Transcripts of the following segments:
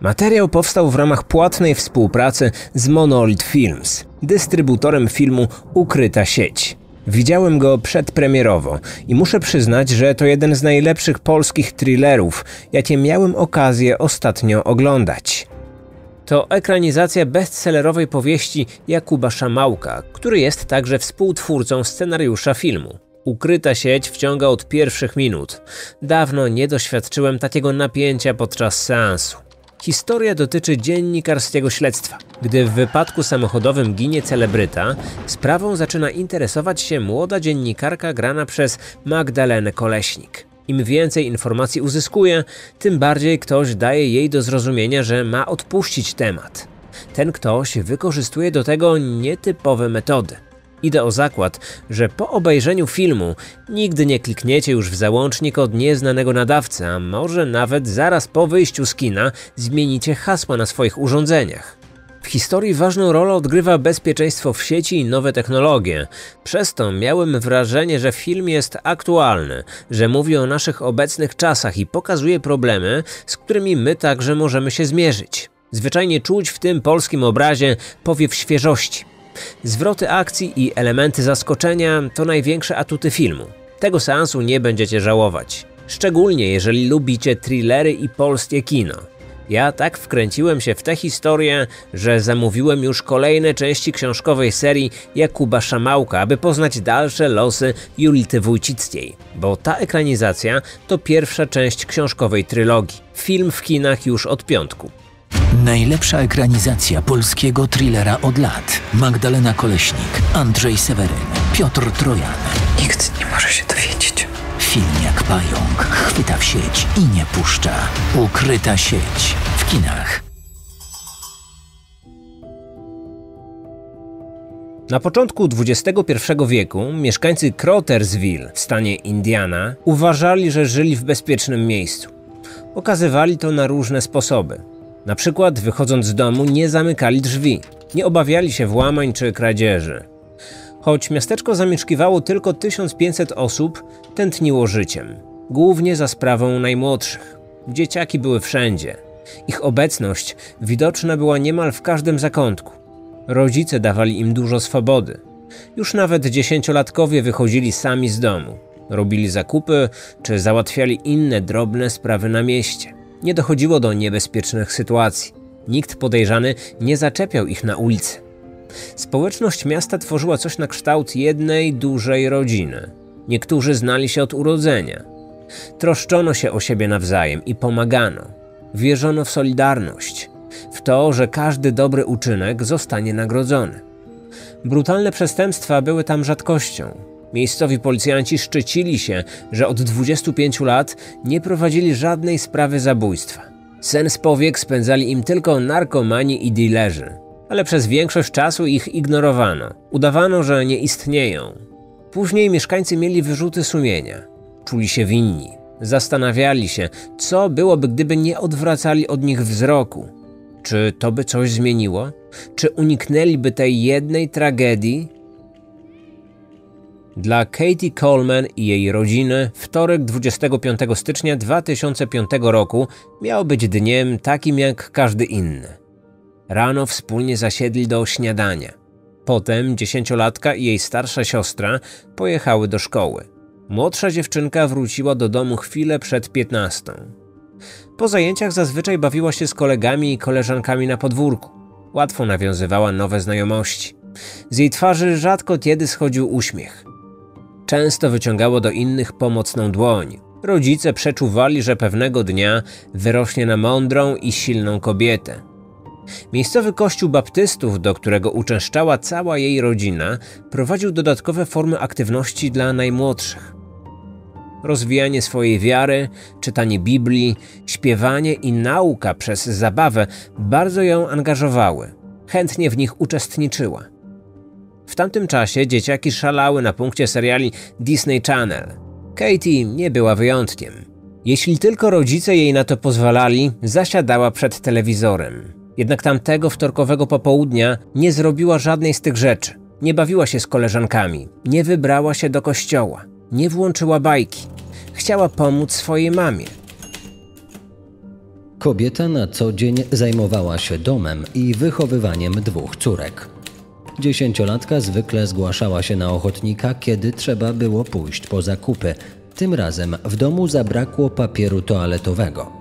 Materiał powstał w ramach płatnej współpracy z Monolith Films, dystrybutorem filmu Ukryta sieć. Widziałem go przedpremierowo i muszę przyznać, że to jeden z najlepszych polskich thrillerów, jakie miałem okazję ostatnio oglądać. To ekranizacja bestsellerowej powieści Jakuba Szamałka, który jest także współtwórcą scenariusza filmu. Ukryta sieć wciąga od pierwszych minut. Dawno nie doświadczyłem takiego napięcia podczas seansu. Historia dotyczy dziennikarskiego śledztwa. Gdy w wypadku samochodowym ginie celebryta, sprawą zaczyna interesować się młoda dziennikarka grana przez Magdalenę Koleśnik. Im więcej informacji uzyskuje, tym bardziej ktoś daje jej do zrozumienia, że ma odpuścić temat. Ten ktoś wykorzystuje do tego nietypowe metody. Idę o zakład, że po obejrzeniu filmu nigdy nie klikniecie już w załącznik od nieznanego nadawcy, a może nawet zaraz po wyjściu z kina zmienicie hasła na swoich urządzeniach. W historii ważną rolę odgrywa bezpieczeństwo w sieci i nowe technologie. Przez to miałem wrażenie, że film jest aktualny, że mówi o naszych obecnych czasach i pokazuje problemy, z którymi my także możemy się zmierzyć. Zwyczajnie czuć w tym polskim obrazie powiew świeżości. Zwroty akcji i elementy zaskoczenia to największe atuty filmu. Tego seansu nie będziecie żałować. Szczególnie jeżeli lubicie thrillery i polskie kino. Ja tak wkręciłem się w tę historię, że zamówiłem już kolejne części książkowej serii Jakuba Szamałka, aby poznać dalsze losy Julity Wójcickiej, bo ta ekranizacja to pierwsza część książkowej trylogii. Film w kinach już od piątku. Najlepsza ekranizacja polskiego thrillera od lat. Magdalena Koleśnik, Andrzej Seweryn, Piotr Trojan. Nikt nie może się dowiedzieć. Film jak pająk chwyta w sieć i nie puszcza. Ukryta sieć w kinach. Na początku XXI wieku mieszkańcy Crotersville w stanie Indiana uważali, że żyli w bezpiecznym miejscu. Okazywali to na różne sposoby. Na przykład wychodząc z domu nie zamykali drzwi, nie obawiali się włamań czy kradzieży. Choć miasteczko zamieszkiwało tylko 1500 osób, tętniło życiem, głównie za sprawą najmłodszych. Dzieciaki były wszędzie. Ich obecność widoczna była niemal w każdym zakątku. Rodzice dawali im dużo swobody. Już nawet dziesięciolatkowie wychodzili sami z domu, robili zakupy czy załatwiali inne drobne sprawy na mieście. Nie dochodziło do niebezpiecznych sytuacji. Nikt podejrzany nie zaczepiał ich na ulicy. Społeczność miasta tworzyła coś na kształt jednej dużej rodziny. Niektórzy znali się od urodzenia. Troszczono się o siebie nawzajem i pomagano. Wierzono w solidarność, w to, że każdy dobry uczynek zostanie nagrodzony. Brutalne przestępstwa były tam rzadkością. Miejscowi policjanci szczycili się, że od 25 lat nie prowadzili żadnej sprawy zabójstwa. Sen z powiek spędzali im tylko narkomani i dealerzy, ale przez większość czasu ich ignorowano. Udawano, że nie istnieją. Później mieszkańcy mieli wyrzuty sumienia. Czuli się winni. Zastanawiali się, co byłoby, gdyby nie odwracali od nich wzroku. Czy to by coś zmieniło? Czy uniknęliby tej jednej tragedii, dla Katie Coleman i jej rodziny wtorek 25 stycznia 2005 roku miał być dniem takim jak każdy inny. Rano wspólnie zasiedli do śniadania. Potem dziesięciolatka i jej starsza siostra pojechały do szkoły. Młodsza dziewczynka wróciła do domu chwilę przed 15. Po zajęciach zazwyczaj bawiła się z kolegami i koleżankami na podwórku. Łatwo nawiązywała nowe znajomości. Z jej twarzy rzadko kiedy schodził uśmiech. Często wyciągało do innych pomocną dłoń. Rodzice przeczuwali, że pewnego dnia wyrośnie na mądrą i silną kobietę. Miejscowy kościół baptystów, do którego uczęszczała cała jej rodzina, prowadził dodatkowe formy aktywności dla najmłodszych. Rozwijanie swojej wiary, czytanie Biblii, śpiewanie i nauka przez zabawę bardzo ją angażowały. Chętnie w nich uczestniczyła. W tamtym czasie dzieciaki szalały na punkcie seriali Disney Channel. Katie nie była wyjątkiem. Jeśli tylko rodzice jej na to pozwalali, zasiadała przed telewizorem. Jednak tamtego wtorkowego popołudnia nie zrobiła żadnej z tych rzeczy. Nie bawiła się z koleżankami, nie wybrała się do kościoła, nie włączyła bajki. Chciała pomóc swojej mamie. Kobieta na co dzień zajmowała się domem i wychowywaniem dwóch córek. Dziesięciolatka zwykle zgłaszała się na ochotnika, kiedy trzeba było pójść po zakupy. Tym razem w domu zabrakło papieru toaletowego.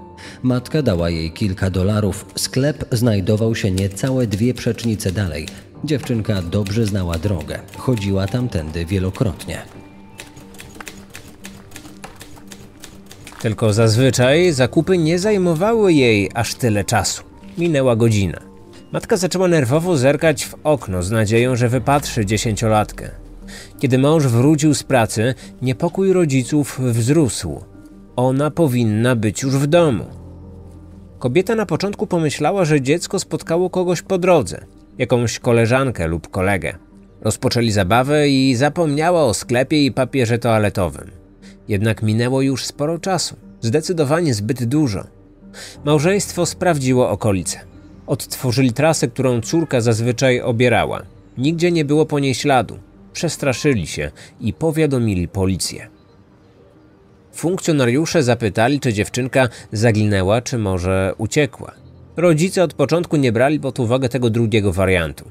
Matka dała jej kilka dolarów. Sklep znajdował się niecałe dwie przecznice dalej. Dziewczynka dobrze znała drogę. Chodziła tamtędy wielokrotnie. Tylko zazwyczaj zakupy nie zajmowały jej aż tyle czasu. Minęła godzina. Matka zaczęła nerwowo zerkać w okno z nadzieją, że wypatrzy dziesięciolatkę. Kiedy mąż wrócił z pracy, niepokój rodziców wzrósł. Ona powinna być już w domu. Kobieta na początku pomyślała, że dziecko spotkało kogoś po drodze, jakąś koleżankę lub kolegę. Rozpoczęli zabawę i zapomniała o sklepie i papierze toaletowym. Jednak minęło już sporo czasu, zdecydowanie zbyt dużo. Małżeństwo sprawdziło okolice. Odtworzyli trasę, którą córka zazwyczaj obierała. Nigdzie nie było po niej śladu. Przestraszyli się i powiadomili policję. Funkcjonariusze zapytali, czy dziewczynka zaginęła, czy może uciekła. Rodzice od początku nie brali pod uwagę tego drugiego wariantu.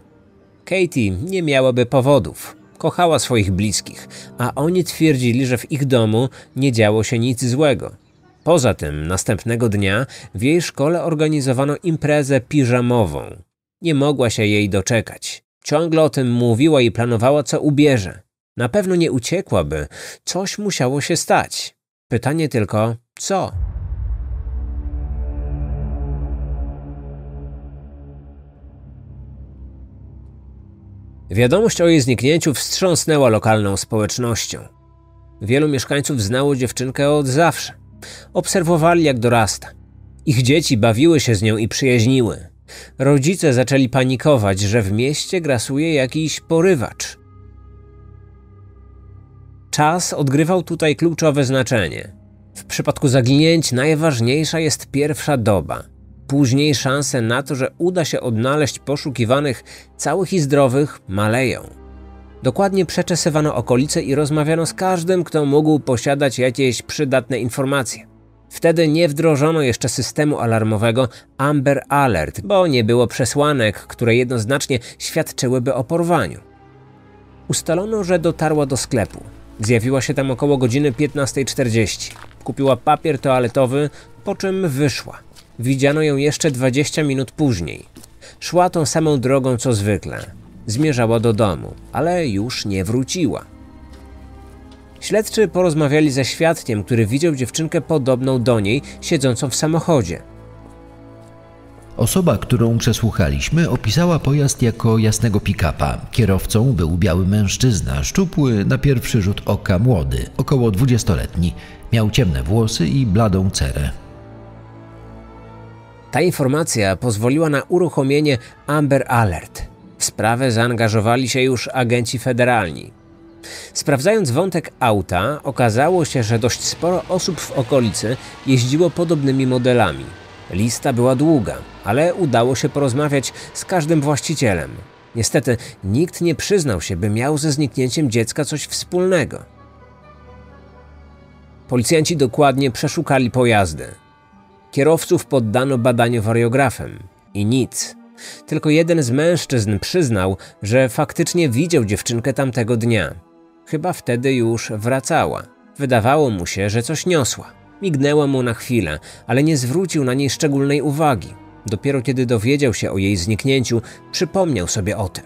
Katie nie miałaby powodów. Kochała swoich bliskich, a oni twierdzili, że w ich domu nie działo się nic złego. Poza tym, następnego dnia w jej szkole organizowano imprezę piżamową. Nie mogła się jej doczekać. Ciągle o tym mówiła i planowała, co ubierze. Na pewno nie uciekłaby. Coś musiało się stać. Pytanie tylko, co? Wiadomość o jej zniknięciu wstrząsnęła lokalną społecznością. Wielu mieszkańców znało dziewczynkę od zawsze. Obserwowali, jak dorasta. Ich dzieci bawiły się z nią i przyjaźniły. Rodzice zaczęli panikować, że w mieście grasuje jakiś porywacz. Czas odgrywał tutaj kluczowe znaczenie. W przypadku zaginięć najważniejsza jest pierwsza doba. Później szanse na to, że uda się odnaleźć poszukiwanych całych i zdrowych, maleją. Dokładnie przeczesywano okolice i rozmawiano z każdym, kto mógł posiadać jakieś przydatne informacje. Wtedy nie wdrożono jeszcze systemu alarmowego Amber Alert, bo nie było przesłanek, które jednoznacznie świadczyłyby o porwaniu. Ustalono, że dotarła do sklepu. Zjawiła się tam około godziny 15.40. Kupiła papier toaletowy, po czym wyszła. Widziano ją jeszcze 20 minut później. Szła tą samą drogą co zwykle. Zmierzała do domu, ale już nie wróciła. Śledczy porozmawiali ze świadkiem, który widział dziewczynkę podobną do niej, siedzącą w samochodzie. Osoba, którą przesłuchaliśmy, opisała pojazd jako jasnego pick-upa. Kierowcą był biały mężczyzna, szczupły, na pierwszy rzut oka młody, około dwudziestoletni. Miał ciemne włosy i bladą cerę. Ta informacja pozwoliła na uruchomienie Amber Alert. Sprawę zaangażowali się już agenci federalni. Sprawdzając wątek auta, okazało się, że dość sporo osób w okolicy jeździło podobnymi modelami. Lista była długa, ale udało się porozmawiać z każdym właścicielem. Niestety nikt nie przyznał się, by miał ze zniknięciem dziecka coś wspólnego. Policjanci dokładnie przeszukali pojazdy. Kierowców poddano badaniu wariografem i nic. Tylko jeden z mężczyzn przyznał, że faktycznie widział dziewczynkę tamtego dnia. Chyba wtedy już wracała. Wydawało mu się, że coś niosła. Mignęła mu na chwilę, ale nie zwrócił na niej szczególnej uwagi. Dopiero kiedy dowiedział się o jej zniknięciu, przypomniał sobie o tym.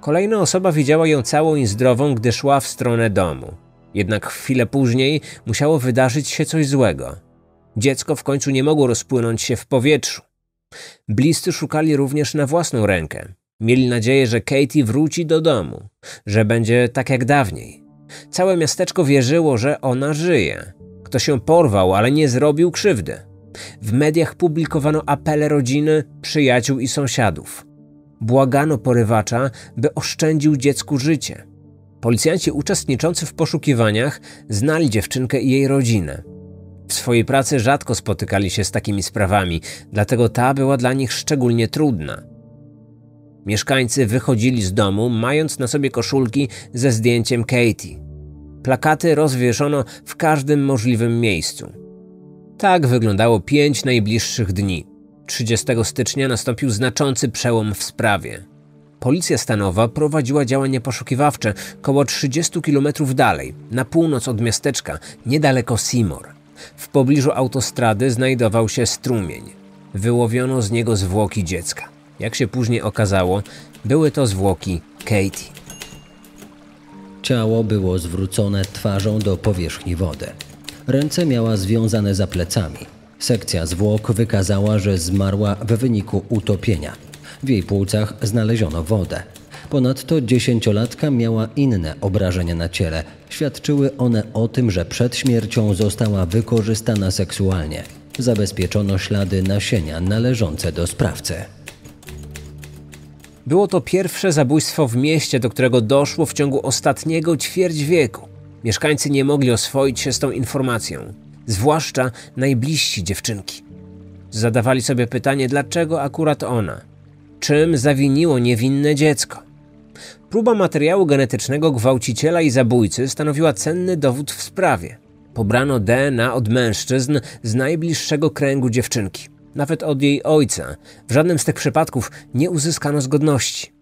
Kolejna osoba widziała ją całą i zdrową, gdy szła w stronę domu. Jednak chwilę później musiało wydarzyć się coś złego. Dziecko w końcu nie mogło rozpłynąć się w powietrzu. Bliscy szukali również na własną rękę. Mieli nadzieję, że Katie wróci do domu, że będzie tak jak dawniej. Całe miasteczko wierzyło, że ona żyje. Ktoś ją porwał, ale nie zrobił krzywdy. W mediach publikowano apele rodziny, przyjaciół i sąsiadów. Błagano porywacza, by oszczędził dziecku życie. Policjanci uczestniczący w poszukiwaniach znali dziewczynkę i jej rodzinę. W swojej pracy rzadko spotykali się z takimi sprawami, dlatego ta była dla nich szczególnie trudna. Mieszkańcy wychodzili z domu, mając na sobie koszulki ze zdjęciem Katie. Plakaty rozwieszono w każdym możliwym miejscu. Tak wyglądało pięć najbliższych dni. 30 stycznia nastąpił znaczący przełom w sprawie. Policja stanowa prowadziła działania poszukiwawcze koło 30 km dalej, na północ od miasteczka, niedaleko Seymour. W pobliżu autostrady znajdował się strumień. Wyłowiono z niego zwłoki dziecka. Jak się później okazało, były to zwłoki Katie. Ciało było zwrócone twarzą do powierzchni wody. Ręce miała związane za plecami. Sekcja zwłok wykazała, że zmarła w wyniku utopienia. W jej płucach znaleziono wodę. Ponadto dziesięciolatka miała inne obrażenia na ciele. Świadczyły one o tym, że przed śmiercią została wykorzystana seksualnie. Zabezpieczono ślady nasienia należące do sprawcy. Było to pierwsze zabójstwo w mieście, do którego doszło w ciągu ostatniego ćwierć wieku. Mieszkańcy nie mogli oswoić się z tą informacją, zwłaszcza najbliżsi dziewczynki. Zadawali sobie pytanie, dlaczego akurat ona? Czym zawiniło niewinne dziecko? Próba materiału genetycznego gwałciciela i zabójcy stanowiła cenny dowód w sprawie. Pobrano DNA od mężczyzn z najbliższego kręgu dziewczynki, nawet od jej ojca. W żadnym z tych przypadków nie uzyskano zgodności.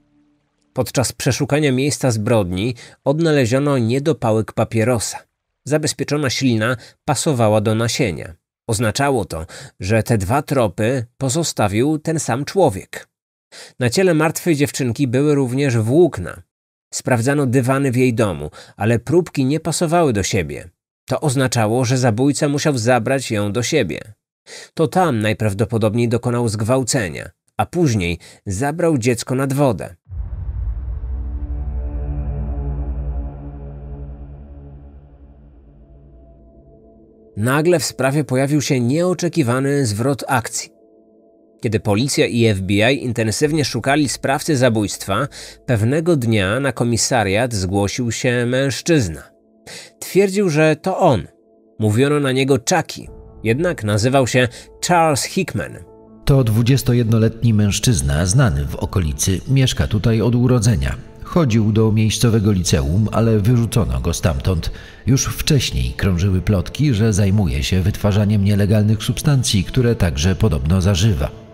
Podczas przeszukania miejsca zbrodni odnaleziono niedopałek papierosa. Zabezpieczona ślina pasowała do nasienia. Oznaczało to, że te dwa tropy pozostawił ten sam człowiek. Na ciele martwej dziewczynki były również włókna. Sprawdzano dywany w jej domu, ale próbki nie pasowały do siebie. To oznaczało, że zabójca musiał zabrać ją do siebie. To tam najprawdopodobniej dokonał zgwałcenia, a później zabrał dziecko nad wodę. Nagle w sprawie pojawił się nieoczekiwany zwrot akcji. Kiedy policja i FBI intensywnie szukali sprawcy zabójstwa, pewnego dnia na komisariat zgłosił się mężczyzna. Twierdził, że to on. Mówiono na niego Chucky, jednak nazywał się Charles Hickman. To 21-letni mężczyzna znany w okolicy, mieszka tutaj od urodzenia. Chodził do miejscowego liceum, ale wyrzucono go stamtąd. Już wcześniej krążyły plotki, że zajmuje się wytwarzaniem nielegalnych substancji, które także podobno zażywa.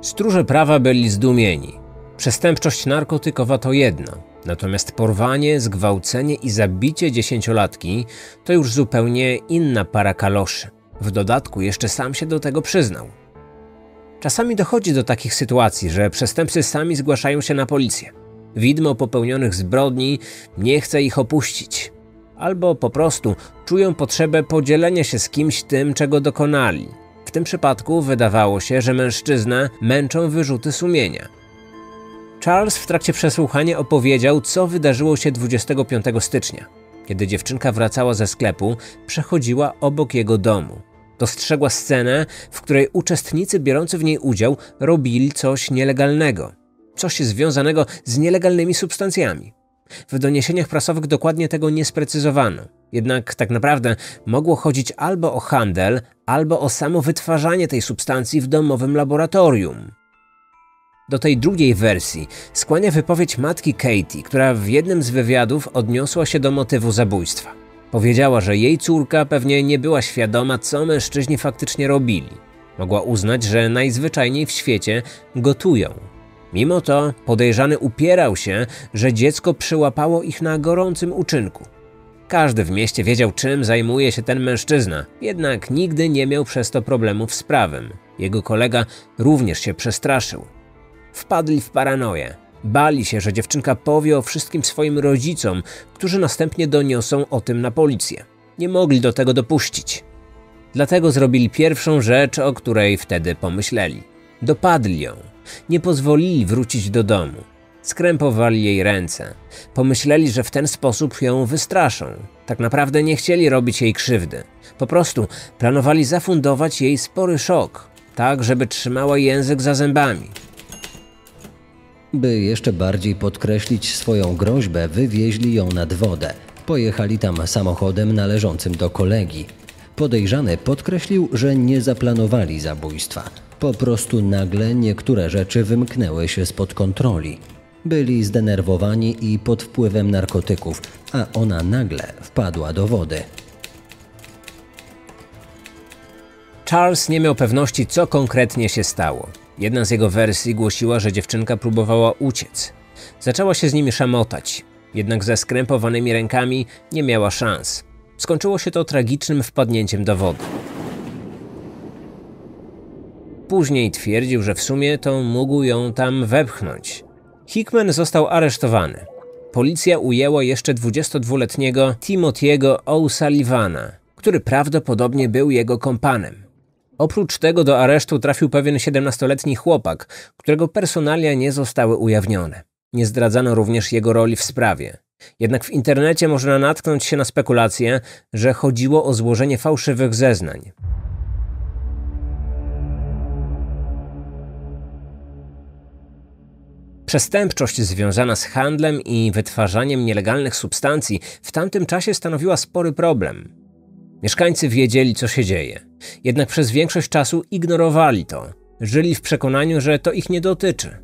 Stróże prawa byli zdumieni. Przestępczość narkotykowa to jedno, natomiast porwanie, zgwałcenie i zabicie dziesięciolatki to już zupełnie inna para kaloszy. W dodatku jeszcze sam się do tego przyznał. Czasami dochodzi do takich sytuacji, że przestępcy sami zgłaszają się na policję. Widmo popełnionych zbrodni nie chce ich opuścić, albo po prostu czują potrzebę podzielenia się z kimś tym, czego dokonali. W tym przypadku wydawało się, że mężczyznę męczą wyrzuty sumienia. Charles w trakcie przesłuchania opowiedział, co wydarzyło się 25 stycznia. Kiedy dziewczynka wracała ze sklepu, przechodziła obok jego domu. Dostrzegła scenę, w której uczestnicy biorący w niej udział robili coś nielegalnego, coś związanego z nielegalnymi substancjami. W doniesieniach prasowych dokładnie tego nie sprecyzowano, jednak tak naprawdę mogło chodzić albo o handel, albo o samo wytwarzanie tej substancji w domowym laboratorium. Do tej drugiej wersji skłania wypowiedź matki Katie, która w jednym z wywiadów odniosła się do motywu zabójstwa. Powiedziała, że jej córka pewnie nie była świadoma, co mężczyźni faktycznie robili. Mogła uznać, że najzwyczajniej w świecie gotują. Mimo to podejrzany upierał się, że dziecko przyłapało ich na gorącym uczynku. Każdy w mieście wiedział, czym zajmuje się ten mężczyzna, jednak nigdy nie miał przez to problemów z prawem. Jego kolega również się przestraszył. Wpadli w paranoję. Bali się, że dziewczynka powie o wszystkim swoim rodzicom, którzy następnie doniosą o tym na policję. Nie mogli do tego dopuścić. Dlatego zrobili pierwszą rzecz, o której wtedy pomyśleli. Dopadli ją. Nie pozwolili wrócić do domu. Skrępowali jej ręce. Pomyśleli, że w ten sposób ją wystraszą. Tak naprawdę nie chcieli robić jej krzywdy. Po prostu planowali zafundować jej spory szok, tak żeby trzymała język za zębami. By jeszcze bardziej podkreślić swoją groźbę, wywieźli ją nad wodę. Pojechali tam samochodem należącym do kolegi. Podejrzany podkreślił, że nie zaplanowali zabójstwa. Po prostu nagle niektóre rzeczy wymknęły się spod kontroli. Byli zdenerwowani i pod wpływem narkotyków, a ona nagle wpadła do wody. Charles nie miał pewności, co konkretnie się stało. Jedna z jego wersji głosiła, że dziewczynka próbowała uciec. Zaczęła się z nimi szamotać, jednak ze skrępowanymi rękami nie miała szans. Skończyło się to tragicznym wpadnięciem do wody. Później twierdził, że w sumie to mógł ją tam wepchnąć. Hickman został aresztowany. Policja ujęła jeszcze 22-letniego Timothy'ego O'Sullivana, który prawdopodobnie był jego kompanem. Oprócz tego do aresztu trafił pewien 17-letni chłopak, którego personalia nie zostały ujawnione. Nie zdradzano również jego roli w sprawie. Jednak w internecie można natknąć się na spekulację, że chodziło o złożenie fałszywych zeznań. Przestępczość związana z handlem i wytwarzaniem nielegalnych substancji w tamtym czasie stanowiła spory problem. Mieszkańcy wiedzieli, co się dzieje, jednak przez większość czasu ignorowali to. Żyli w przekonaniu, że to ich nie dotyczy.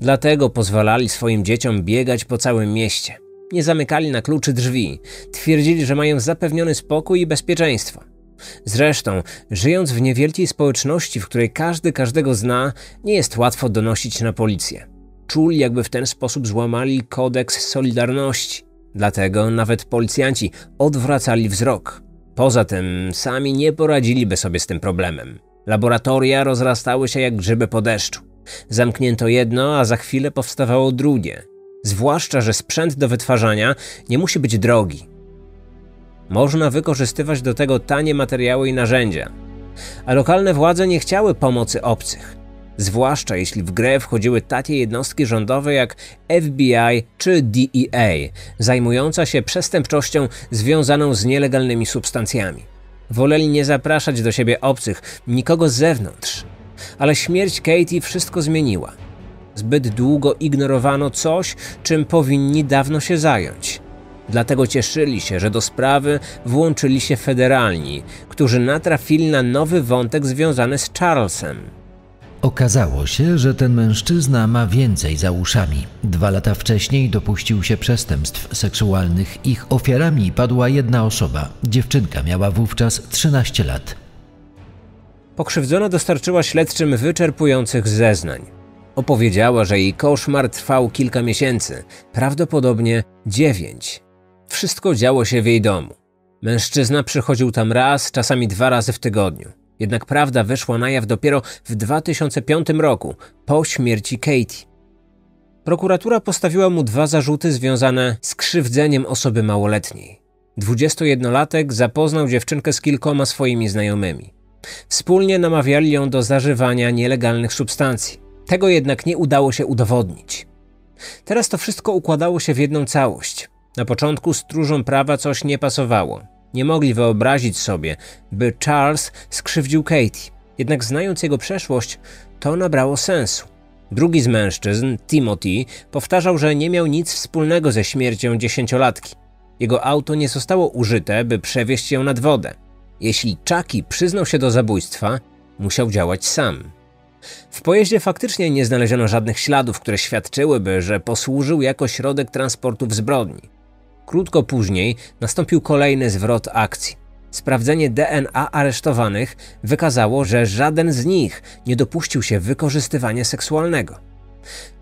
Dlatego pozwalali swoim dzieciom biegać po całym mieście. Nie zamykali na kluczy drzwi, twierdzili, że mają zapewniony spokój i bezpieczeństwo. Zresztą, żyjąc w niewielkiej społeczności, w której każdy każdego zna, nie jest łatwo donosić na policję. Czuli, jakby w ten sposób złamali kodeks solidarności. Dlatego nawet policjanci odwracali wzrok. Poza tym sami nie poradziliby sobie z tym problemem. Laboratoria rozrastały się jak grzyby po deszczu. Zamknięto jedno, a za chwilę powstawało drugie. Zwłaszcza, że sprzęt do wytwarzania nie musi być drogi. Można wykorzystywać do tego tanie materiały i narzędzia. A lokalne władze nie chciały pomocy obcych zwłaszcza jeśli w grę wchodziły takie jednostki rządowe jak FBI czy DEA, zajmująca się przestępczością związaną z nielegalnymi substancjami. Woleli nie zapraszać do siebie obcych, nikogo z zewnątrz. Ale śmierć Katie wszystko zmieniła. Zbyt długo ignorowano coś, czym powinni dawno się zająć. Dlatego cieszyli się, że do sprawy włączyli się federalni, którzy natrafili na nowy wątek związany z Charlesem. Okazało się, że ten mężczyzna ma więcej za uszami. Dwa lata wcześniej dopuścił się przestępstw seksualnych. Ich ofiarami padła jedna osoba. Dziewczynka miała wówczas 13 lat. Pokrzywdzona dostarczyła śledczym wyczerpujących zeznań. Opowiedziała, że jej koszmar trwał kilka miesięcy, prawdopodobnie dziewięć. Wszystko działo się w jej domu. Mężczyzna przychodził tam raz, czasami dwa razy w tygodniu. Jednak prawda wyszła na jaw dopiero w 2005 roku, po śmierci Katie. Prokuratura postawiła mu dwa zarzuty związane z krzywdzeniem osoby małoletniej. 21-latek zapoznał dziewczynkę z kilkoma swoimi znajomymi. Wspólnie namawiali ją do zażywania nielegalnych substancji. Tego jednak nie udało się udowodnić. Teraz to wszystko układało się w jedną całość. Na początku stróżom prawa coś nie pasowało. Nie mogli wyobrazić sobie, by Charles skrzywdził Katie. Jednak znając jego przeszłość, to nabrało sensu. Drugi z mężczyzn, Timothy, powtarzał, że nie miał nic wspólnego ze śmiercią dziesięciolatki. Jego auto nie zostało użyte, by przewieźć ją nad wodę. Jeśli Chucky przyznał się do zabójstwa, musiał działać sam. W pojeździe faktycznie nie znaleziono żadnych śladów, które świadczyłyby, że posłużył jako środek transportu w zbrodni. Krótko później nastąpił kolejny zwrot akcji. Sprawdzenie DNA aresztowanych wykazało, że żaden z nich nie dopuścił się wykorzystywania seksualnego.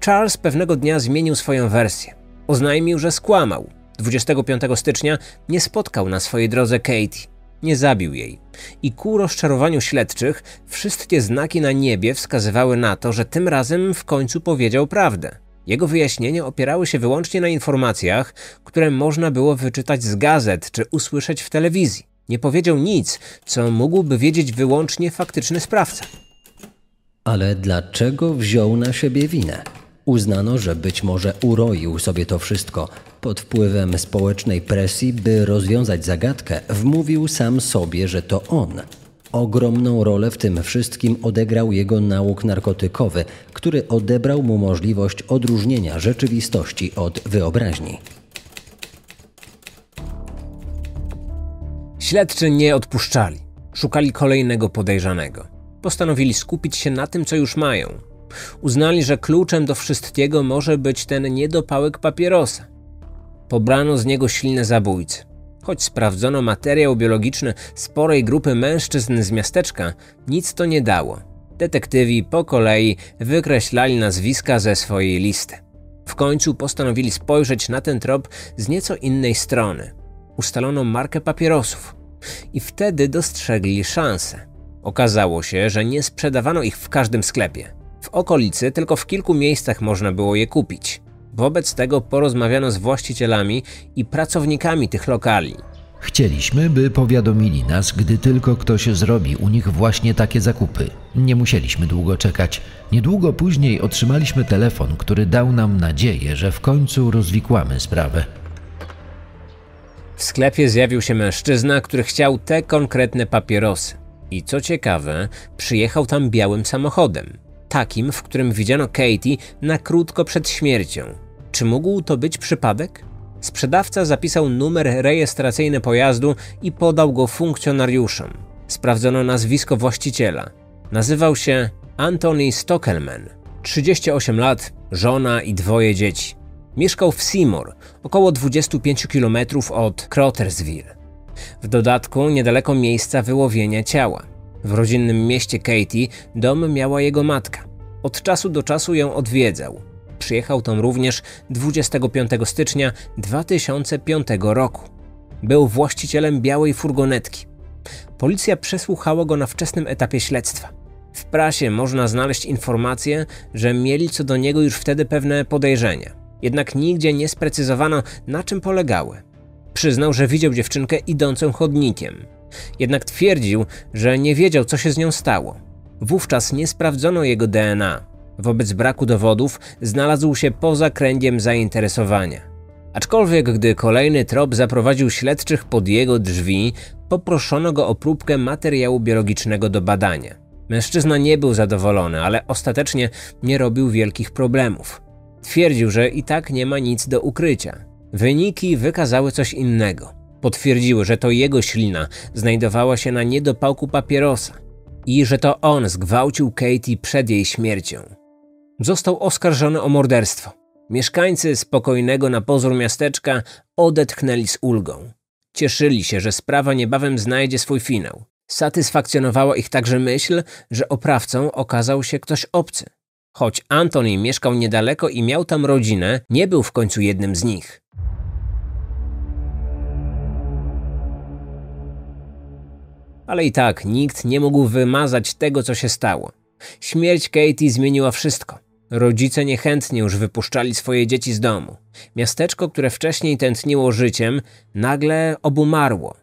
Charles pewnego dnia zmienił swoją wersję. Oznajmił, że skłamał. 25 stycznia nie spotkał na swojej drodze Katie. Nie zabił jej. I ku rozczarowaniu śledczych, wszystkie znaki na niebie wskazywały na to, że tym razem w końcu powiedział prawdę. Jego wyjaśnienia opierały się wyłącznie na informacjach, które można było wyczytać z gazet czy usłyszeć w telewizji. Nie powiedział nic, co mógłby wiedzieć wyłącznie faktyczny sprawca. Ale dlaczego wziął na siebie winę? Uznano, że być może uroił sobie to wszystko. Pod wpływem społecznej presji, by rozwiązać zagadkę, wmówił sam sobie, że to on Ogromną rolę w tym wszystkim odegrał jego nauk narkotykowy, który odebrał mu możliwość odróżnienia rzeczywistości od wyobraźni. Śledczy nie odpuszczali. Szukali kolejnego podejrzanego. Postanowili skupić się na tym, co już mają. Uznali, że kluczem do wszystkiego może być ten niedopałek papierosa. Pobrano z niego silne zabójcy. Choć sprawdzono materiał biologiczny sporej grupy mężczyzn z miasteczka, nic to nie dało. Detektywi po kolei wykreślali nazwiska ze swojej listy. W końcu postanowili spojrzeć na ten trop z nieco innej strony. Ustalono markę papierosów i wtedy dostrzegli szansę. Okazało się, że nie sprzedawano ich w każdym sklepie. W okolicy tylko w kilku miejscach można było je kupić. Wobec tego porozmawiano z właścicielami i pracownikami tych lokali. Chcieliśmy, by powiadomili nas, gdy tylko ktoś zrobi u nich właśnie takie zakupy. Nie musieliśmy długo czekać. Niedługo później otrzymaliśmy telefon, który dał nam nadzieję, że w końcu rozwikłamy sprawę. W sklepie zjawił się mężczyzna, który chciał te konkretne papierosy. I co ciekawe, przyjechał tam białym samochodem. Takim, w którym widziano Katie na krótko przed śmiercią. Czy mógł to być przypadek? Sprzedawca zapisał numer rejestracyjny pojazdu i podał go funkcjonariuszom. Sprawdzono nazwisko właściciela. Nazywał się Anthony Stockelman. 38 lat, żona i dwoje dzieci. Mieszkał w Seymour, około 25 km od Crotersville. W dodatku niedaleko miejsca wyłowienia ciała. W rodzinnym mieście Katie dom miała jego matka. Od czasu do czasu ją odwiedzał. Przyjechał tam również 25 stycznia 2005 roku. Był właścicielem białej furgonetki. Policja przesłuchała go na wczesnym etapie śledztwa. W prasie można znaleźć informacje, że mieli co do niego już wtedy pewne podejrzenia. Jednak nigdzie nie sprecyzowano, na czym polegały. Przyznał, że widział dziewczynkę idącą chodnikiem. Jednak twierdził, że nie wiedział, co się z nią stało. Wówczas nie sprawdzono jego DNA. Wobec braku dowodów znalazł się poza kręgiem zainteresowania. Aczkolwiek gdy kolejny trop zaprowadził śledczych pod jego drzwi, poproszono go o próbkę materiału biologicznego do badania. Mężczyzna nie był zadowolony, ale ostatecznie nie robił wielkich problemów. Twierdził, że i tak nie ma nic do ukrycia. Wyniki wykazały coś innego. Potwierdziły, że to jego ślina znajdowała się na niedopałku papierosa i że to on zgwałcił Katie przed jej śmiercią. Został oskarżony o morderstwo. Mieszkańcy spokojnego na pozór miasteczka odetchnęli z ulgą. Cieszyli się, że sprawa niebawem znajdzie swój finał. Satysfakcjonowała ich także myśl, że oprawcą okazał się ktoś obcy. Choć Antoni mieszkał niedaleko i miał tam rodzinę, nie był w końcu jednym z nich. Ale i tak nikt nie mógł wymazać tego, co się stało. Śmierć Katie zmieniła wszystko. Rodzice niechętnie już wypuszczali swoje dzieci z domu. Miasteczko, które wcześniej tętniło życiem, nagle obumarło.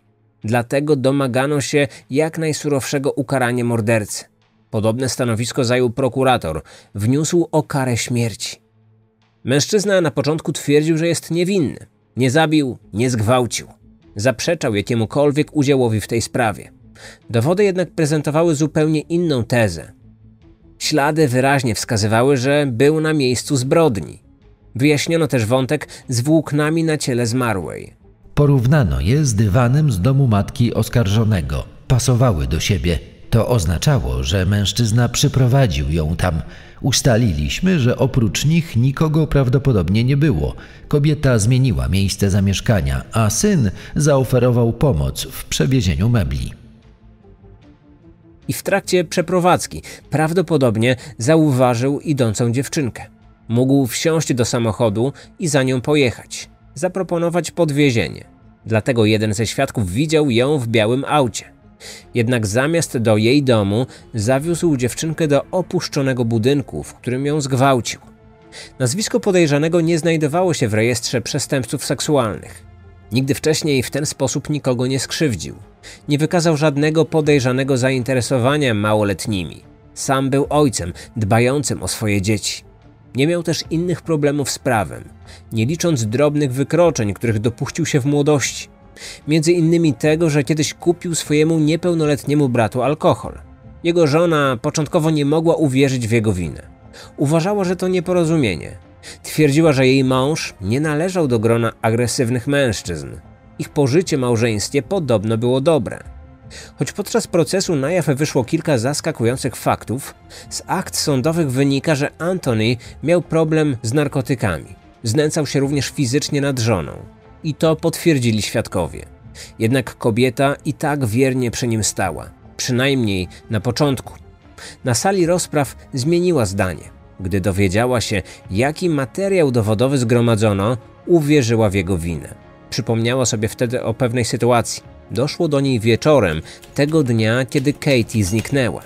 Dlatego domagano się jak najsurowszego ukarania mordercy. Podobne stanowisko zajął prokurator. Wniósł o karę śmierci. Mężczyzna na początku twierdził, że jest niewinny. Nie zabił, nie zgwałcił. Zaprzeczał jakiemukolwiek udziałowi w tej sprawie. Dowody jednak prezentowały zupełnie inną tezę. Ślady wyraźnie wskazywały, że był na miejscu zbrodni. Wyjaśniono też wątek z włóknami na ciele zmarłej. Porównano je z dywanem z domu matki oskarżonego. Pasowały do siebie. To oznaczało, że mężczyzna przyprowadził ją tam. Ustaliliśmy, że oprócz nich nikogo prawdopodobnie nie było. Kobieta zmieniła miejsce zamieszkania, a syn zaoferował pomoc w przewiezieniu mebli i w trakcie przeprowadzki prawdopodobnie zauważył idącą dziewczynkę. Mógł wsiąść do samochodu i za nią pojechać, zaproponować podwiezienie. Dlatego jeden ze świadków widział ją w białym aucie. Jednak zamiast do jej domu zawiózł dziewczynkę do opuszczonego budynku, w którym ją zgwałcił. Nazwisko podejrzanego nie znajdowało się w rejestrze przestępców seksualnych. Nigdy wcześniej w ten sposób nikogo nie skrzywdził. Nie wykazał żadnego podejrzanego zainteresowania małoletnimi. Sam był ojcem dbającym o swoje dzieci. Nie miał też innych problemów z prawem, nie licząc drobnych wykroczeń, których dopuścił się w młodości. Między innymi tego, że kiedyś kupił swojemu niepełnoletniemu bratu alkohol. Jego żona początkowo nie mogła uwierzyć w jego winę. Uważała, że to nieporozumienie, Twierdziła, że jej mąż nie należał do grona agresywnych mężczyzn. Ich pożycie małżeńskie podobno było dobre. Choć podczas procesu na jaw wyszło kilka zaskakujących faktów, z akt sądowych wynika, że Anthony miał problem z narkotykami. Znęcał się również fizycznie nad żoną. I to potwierdzili świadkowie. Jednak kobieta i tak wiernie przy nim stała, przynajmniej na początku. Na sali rozpraw zmieniła zdanie. Gdy dowiedziała się, jaki materiał dowodowy zgromadzono, uwierzyła w jego winę. Przypomniała sobie wtedy o pewnej sytuacji. Doszło do niej wieczorem, tego dnia, kiedy Katie zniknęła.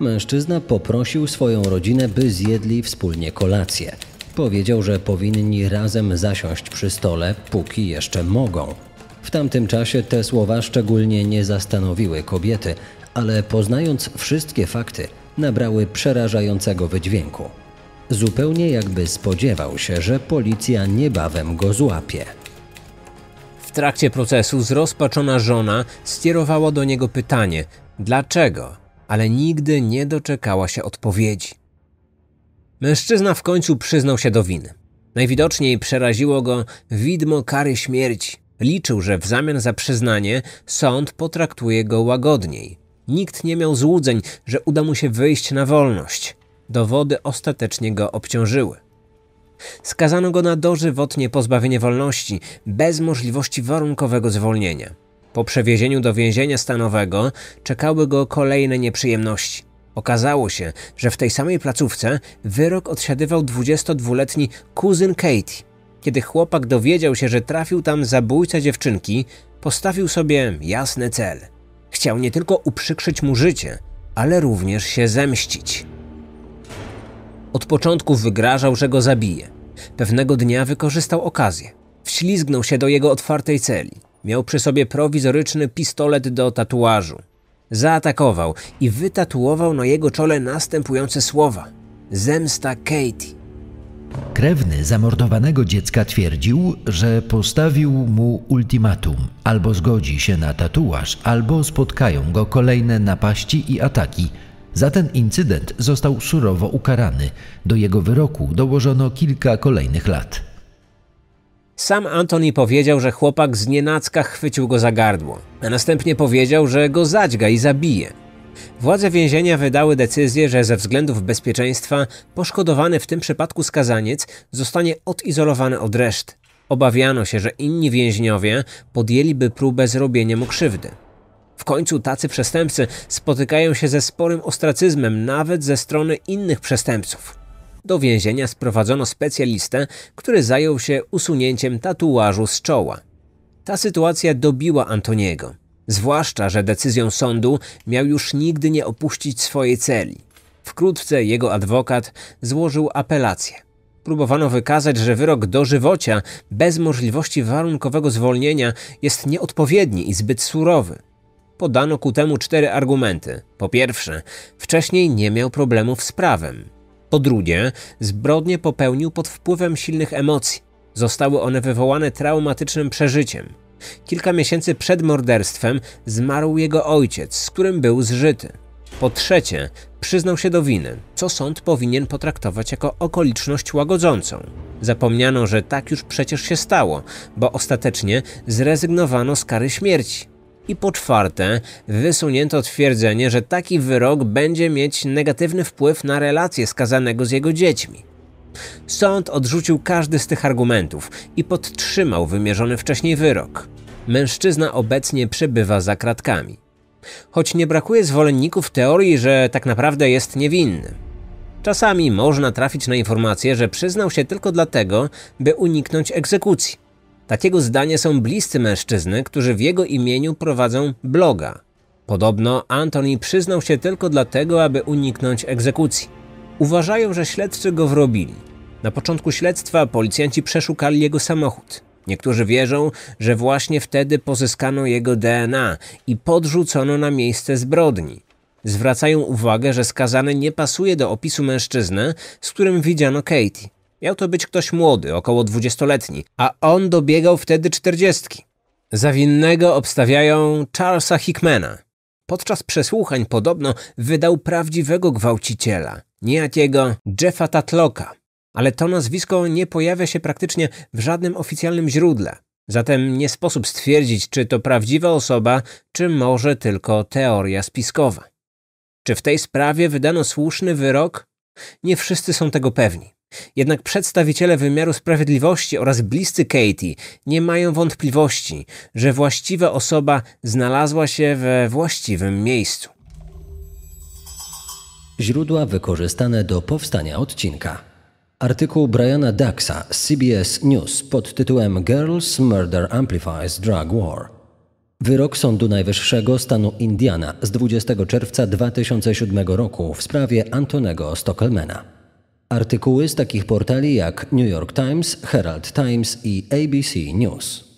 Mężczyzna poprosił swoją rodzinę, by zjedli wspólnie kolację. Powiedział, że powinni razem zasiąść przy stole, póki jeszcze mogą. W tamtym czasie te słowa szczególnie nie zastanowiły kobiety, ale poznając wszystkie fakty, nabrały przerażającego wydźwięku. Zupełnie jakby spodziewał się, że policja niebawem go złapie. Trakcie procesu zrozpaczona żona skierowała do niego pytanie: dlaczego? Ale nigdy nie doczekała się odpowiedzi. Mężczyzna w końcu przyznał się do winy. Najwidoczniej przeraziło go widmo kary śmierci. Liczył, że w zamian za przyznanie sąd potraktuje go łagodniej. Nikt nie miał złudzeń, że uda mu się wyjść na wolność. Dowody ostatecznie go obciążyły. Skazano go na dożywotnie pozbawienie wolności, bez możliwości warunkowego zwolnienia. Po przewiezieniu do więzienia stanowego czekały go kolejne nieprzyjemności. Okazało się, że w tej samej placówce wyrok odsiadywał 22-letni kuzyn Katie. Kiedy chłopak dowiedział się, że trafił tam zabójca dziewczynki, postawił sobie jasny cel. Chciał nie tylko uprzykrzyć mu życie, ale również się zemścić. Od początku wygrażał, że go zabije. Pewnego dnia wykorzystał okazję. Wślizgnął się do jego otwartej celi. Miał przy sobie prowizoryczny pistolet do tatuażu. Zaatakował i wytatuował na jego czole następujące słowa: Zemsta Katie. Krewny zamordowanego dziecka twierdził, że postawił mu ultimatum: albo zgodzi się na tatuaż, albo spotkają go kolejne napaści i ataki. Za ten incydent został surowo ukarany. Do jego wyroku dołożono kilka kolejnych lat. Sam Antoni powiedział, że chłopak z nienacka chwycił go za gardło, a następnie powiedział, że go zadźga i zabije. Władze więzienia wydały decyzję, że ze względów bezpieczeństwa poszkodowany w tym przypadku skazaniec zostanie odizolowany od reszty. Obawiano się, że inni więźniowie podjęliby próbę zrobienia mu krzywdy. W końcu tacy przestępcy spotykają się ze sporym ostracyzmem nawet ze strony innych przestępców. Do więzienia sprowadzono specjalistę, który zajął się usunięciem tatuażu z czoła. Ta sytuacja dobiła Antoniego, zwłaszcza, że decyzją sądu miał już nigdy nie opuścić swojej celi. Wkrótce jego adwokat złożył apelację. Próbowano wykazać, że wyrok dożywocia bez możliwości warunkowego zwolnienia jest nieodpowiedni i zbyt surowy. Podano ku temu cztery argumenty. Po pierwsze, wcześniej nie miał problemów z prawem. Po drugie, zbrodnie popełnił pod wpływem silnych emocji. Zostały one wywołane traumatycznym przeżyciem. Kilka miesięcy przed morderstwem zmarł jego ojciec, z którym był zżyty. Po trzecie, przyznał się do winy, co sąd powinien potraktować jako okoliczność łagodzącą. Zapomniano, że tak już przecież się stało, bo ostatecznie zrezygnowano z kary śmierci. I po czwarte, wysunięto twierdzenie, że taki wyrok będzie mieć negatywny wpływ na relacje skazanego z jego dziećmi. Sąd odrzucił każdy z tych argumentów i podtrzymał wymierzony wcześniej wyrok. Mężczyzna obecnie przebywa za kratkami. Choć nie brakuje zwolenników teorii, że tak naprawdę jest niewinny. Czasami można trafić na informację, że przyznał się tylko dlatego, by uniknąć egzekucji. Takiego zdania są bliscy mężczyzny, którzy w jego imieniu prowadzą bloga. Podobno Antoni przyznał się tylko dlatego, aby uniknąć egzekucji. Uważają, że śledczy go wrobili. Na początku śledztwa policjanci przeszukali jego samochód. Niektórzy wierzą, że właśnie wtedy pozyskano jego DNA i podrzucono na miejsce zbrodni. Zwracają uwagę, że skazany nie pasuje do opisu mężczyzny, z którym widziano Katie. Miał to być ktoś młody, około dwudziestoletni, a on dobiegał wtedy czterdziestki. Za winnego obstawiają Charlesa Hickmana. Podczas przesłuchań podobno wydał prawdziwego gwałciciela, niejakiego Jeffa Tatlocka, ale to nazwisko nie pojawia się praktycznie w żadnym oficjalnym źródle. Zatem nie sposób stwierdzić, czy to prawdziwa osoba, czy może tylko teoria spiskowa. Czy w tej sprawie wydano słuszny wyrok? Nie wszyscy są tego pewni. Jednak przedstawiciele wymiaru sprawiedliwości oraz bliscy Katie nie mają wątpliwości, że właściwa osoba znalazła się we właściwym miejscu. Źródła wykorzystane do powstania odcinka. Artykuł Briana Daxa z CBS News pod tytułem Girls Murder Amplifies Drug War. Wyrok Sądu Najwyższego stanu Indiana z 20 czerwca 2007 roku w sprawie Antonego Stockelmana. Artykuły z takich portali jak New York Times, Herald Times i ABC News.